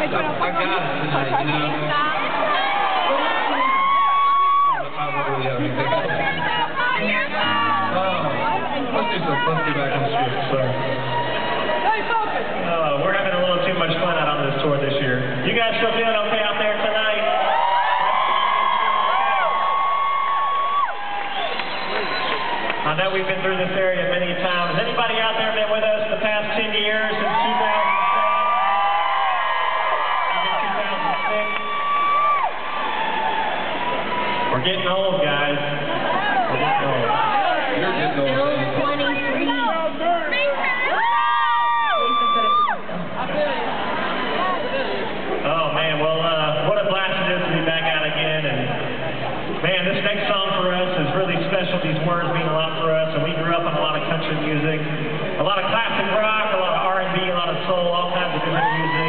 We're having a little too much fun out on this tour this year. You guys still feeling okay out there tonight? I know we've been through this area many times. Anybody out there been with us the past 10 years We're getting old, guys. We're getting old. You're getting old. Oh man, well, uh, what a blast it is to be back out again. And man, this next song for us is really special. These words mean a lot for us, and we grew up on a lot of country music, a lot of classic rock, a lot of R&B, a lot of soul, all kinds of different music.